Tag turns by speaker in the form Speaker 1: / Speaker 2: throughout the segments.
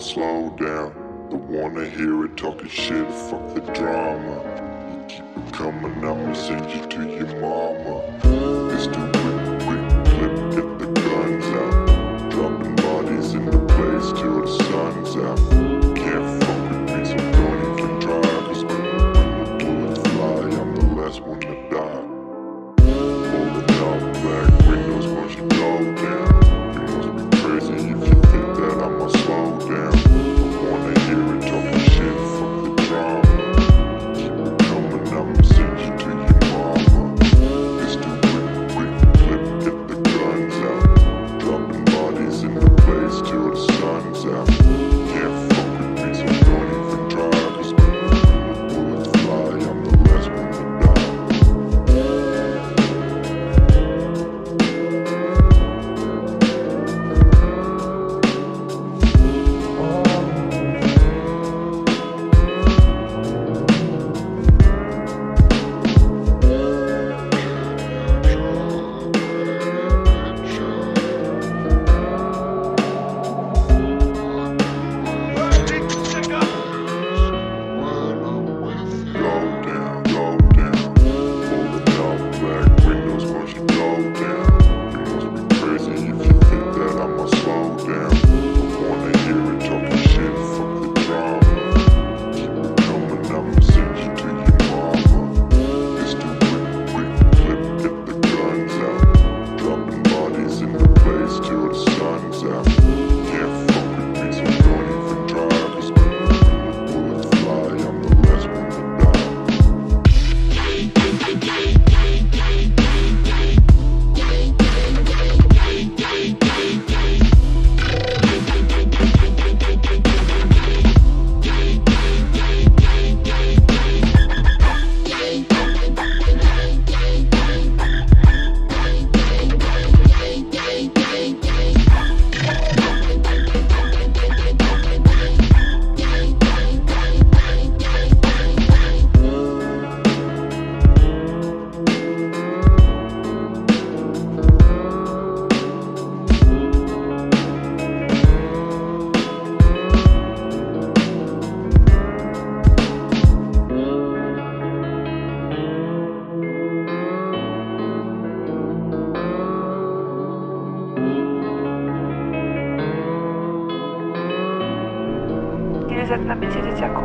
Speaker 1: to slow down, don't wanna hear it talking shit, fuck the drama. You keep it coming, I'ma send you to your mama. 那比姐姐坚固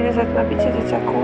Speaker 2: вylezać na bicie dzieciaku.